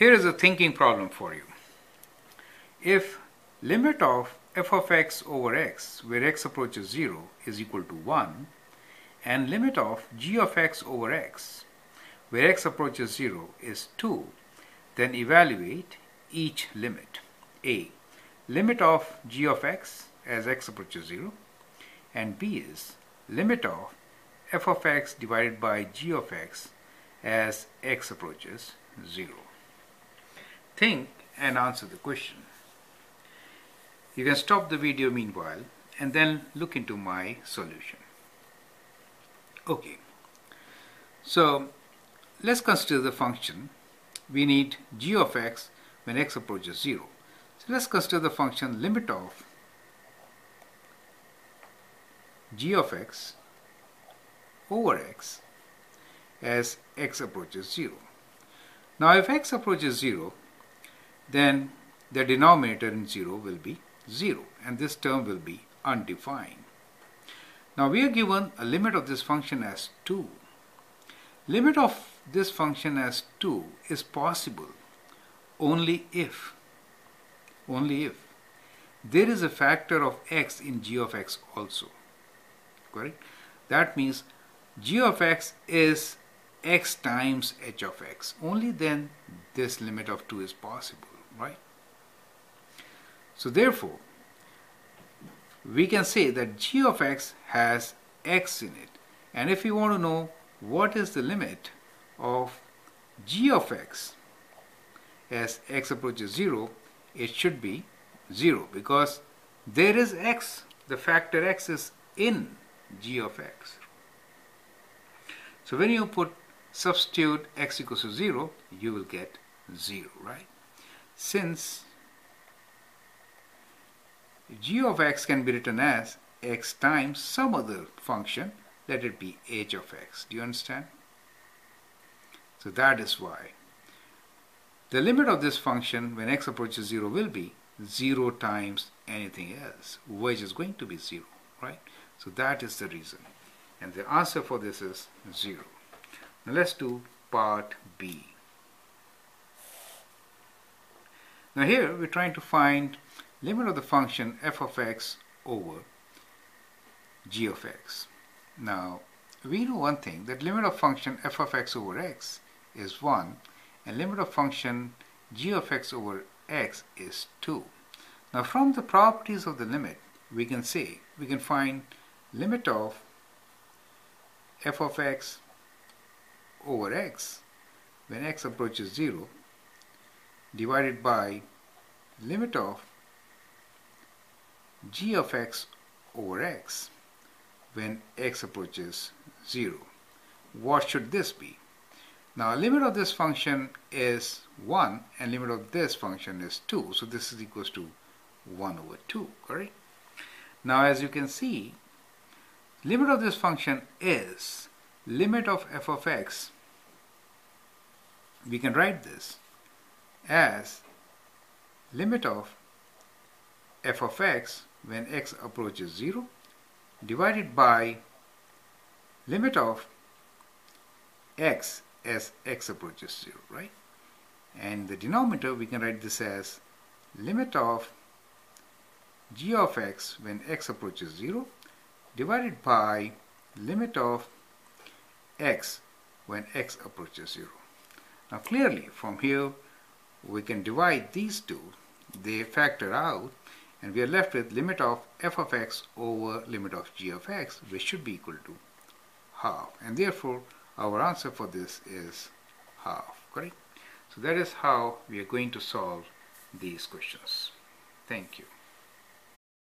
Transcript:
Here is a thinking problem for you. If limit of f of x over x where x approaches 0 is equal to 1 and limit of g of x over x where x approaches 0 is 2 then evaluate each limit. A. Limit of g of x as x approaches 0 and B is limit of f of x divided by g of x as x approaches 0. Think and answer the question. You can stop the video meanwhile and then look into my solution. Okay, so let's consider the function. We need g of x when x approaches 0. So let's consider the function limit of g of x over x as x approaches 0. Now if x approaches 0, then the denominator in 0 will be 0 and this term will be undefined. Now we are given a limit of this function as 2. Limit of this function as 2 is possible only if, only if there is a factor of x in g of x also. Correct? That means g of x is x times h of x. Only then this limit of 2 is possible, right? So therefore, we can say that g of x has x in it. And if you want to know what is the limit of g of x as x approaches 0, it should be 0 because there is x, the factor x is in g of x. So when you put substitute x equals to 0, you will get 0, right? Since g of x can be written as x times some other function, let it be h of x. Do you understand? So that is why. The limit of this function when x approaches 0 will be 0 times anything else, which is going to be 0, right? So that is the reason. And the answer for this is 0. Now let's do part B. Now here we're trying to find limit of the function f of x over g of x. Now we know one thing that limit of function f of x over x is 1 and limit of function g of x over x is 2. Now from the properties of the limit we can say we can find limit of f of x over x when x approaches 0 divided by limit of g of x over x when x approaches 0. What should this be? Now limit of this function is 1 and limit of this function is 2. So this is equals to 1 over 2, correct? Now as you can see, limit of this function is limit of f of x, we can write this as limit of f of x when x approaches 0 divided by limit of x as x approaches 0, right? And the denominator, we can write this as limit of g of x when x approaches 0 divided by limit of x when x approaches 0. Now clearly from here we can divide these two, they factor out and we are left with limit of f of x over limit of g of x which should be equal to half and therefore our answer for this is half, correct? So that is how we are going to solve these questions. Thank you.